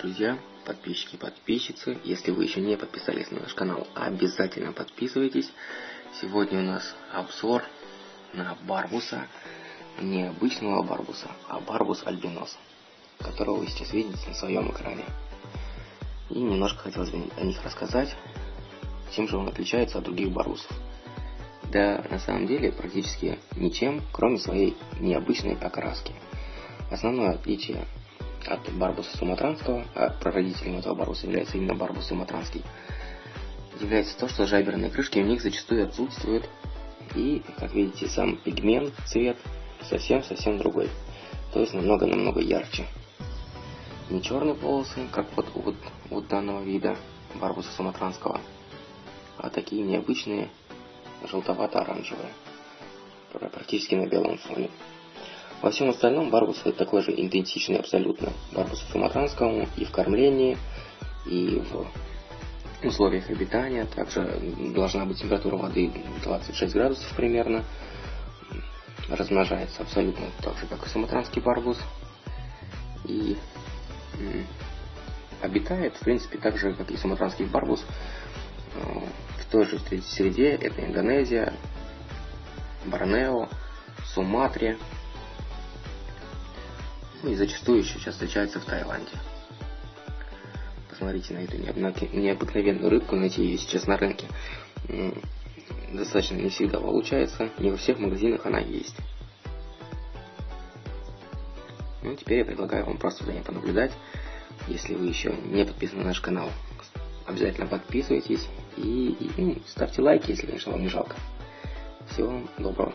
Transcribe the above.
друзья, подписчики и подписчицы. Если вы еще не подписались на наш канал, обязательно подписывайтесь. Сегодня у нас обзор на барбуса. Не обычного барбуса, а барбус альбинос, которого вы сейчас видите на своем экране. И немножко хотелось бы о них рассказать, чем же он отличается от других барбусов. Да, на самом деле, практически ничем, кроме своей необычной окраски. Основное отличие от барбуса суматранского, а прародителем этого барбуса является именно барбус суматранский, является то, что жаберные крышки у них зачастую отсутствуют, и, как видите, сам пигмент, цвет совсем-совсем другой, то есть намного-намного ярче. Не черные полосы, как вот у вот, вот данного вида барбуса суматранского, а такие необычные желтовато-оранжевые, практически на белом фоне. Во всем остальном барбус такой же идентичный абсолютно барбусу суматранскому и в кормлении, и в условиях обитания. Также должна быть температура воды 26 градусов примерно. Размножается абсолютно так же, как и суматранский барбус. И обитает, в принципе, так же, как и суматранский барбус, э, в той же среде. Это Индонезия, Борнео, Суматре, ну и зачастую еще сейчас встречается в Таиланде. Посмотрите на эту необыкновенную рыбку, найти ее сейчас на рынке достаточно не всегда получается, не во всех магазинах она есть. Ну, теперь я предлагаю вам просто за ней понаблюдать. Если вы еще не подписаны на наш канал, обязательно подписывайтесь и, и ну, ставьте лайки, если, конечно, вам не жалко. Всего вам доброго.